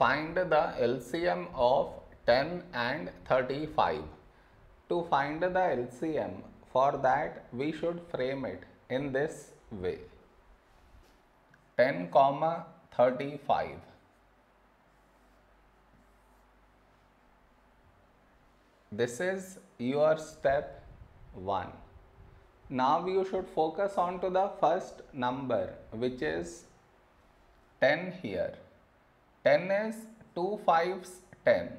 Find the LCM of 10 and 35. To find the LCM, for that we should frame it in this way 10 comma 35. This is your step 1. Now you should focus on to the first number which is 10 here. 10 is 2 fives 10.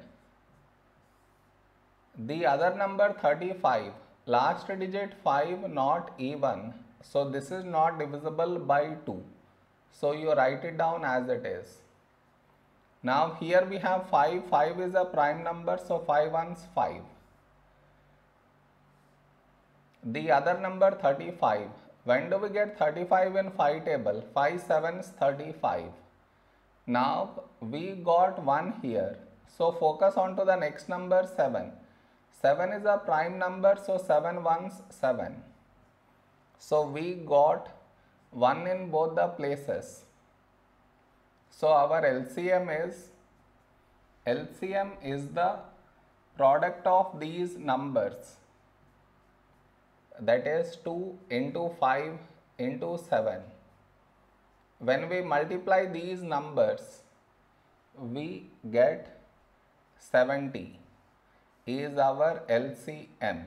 The other number 35, last digit 5 not even. So this is not divisible by 2. So you write it down as it is. Now here we have 5, 5 is a prime number so 5 ones 5. The other number 35, when do we get 35 in 5 table? 5 sevens 35. Now we got 1 here. So focus on to the next number 7. 7 is a prime number so 7 ones 7. So we got 1 in both the places. So our LCM is LCM is the product of these numbers that is 2 into 5 into 7 when we multiply these numbers we get 70 is our LCM